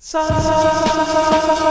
sun,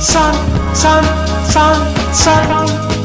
sun, sun.